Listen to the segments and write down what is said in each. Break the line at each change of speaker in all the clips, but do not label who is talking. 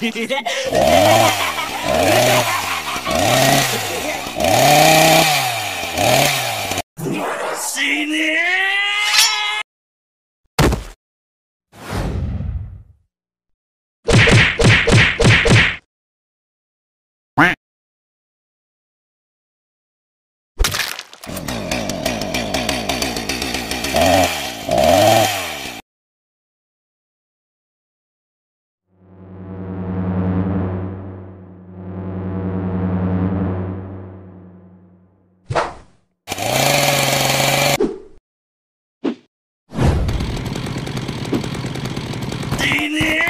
Yeah. Damn it!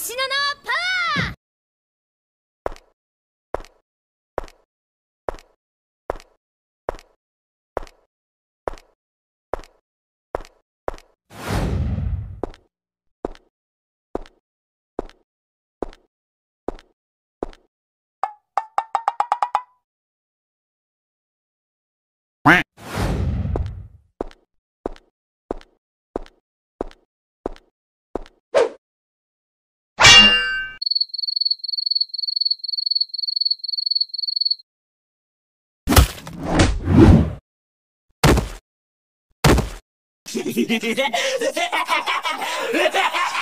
わしの名 はパワー死ね
コ